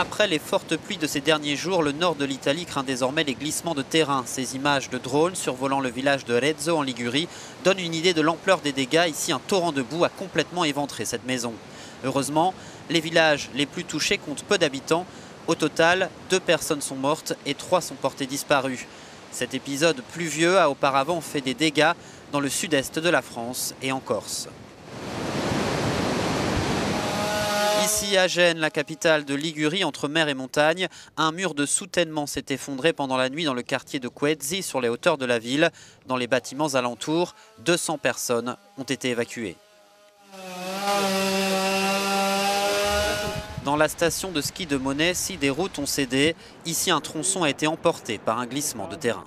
Après les fortes pluies de ces derniers jours, le nord de l'Italie craint désormais les glissements de terrain. Ces images de drones survolant le village de Rezzo en Ligurie donnent une idée de l'ampleur des dégâts. Ici, un torrent de boue a complètement éventré cette maison. Heureusement, les villages les plus touchés comptent peu d'habitants. Au total, deux personnes sont mortes et trois sont portées disparues. Cet épisode pluvieux a auparavant fait des dégâts dans le sud-est de la France et en Corse. Ici à Gênes, la capitale de Ligurie, entre mer et montagne, un mur de soutènement s'est effondré pendant la nuit dans le quartier de Quezzi, sur les hauteurs de la ville. Dans les bâtiments alentours, 200 personnes ont été évacuées. Dans la station de ski de Monet, si des routes ont cédé, ici un tronçon a été emporté par un glissement de terrain.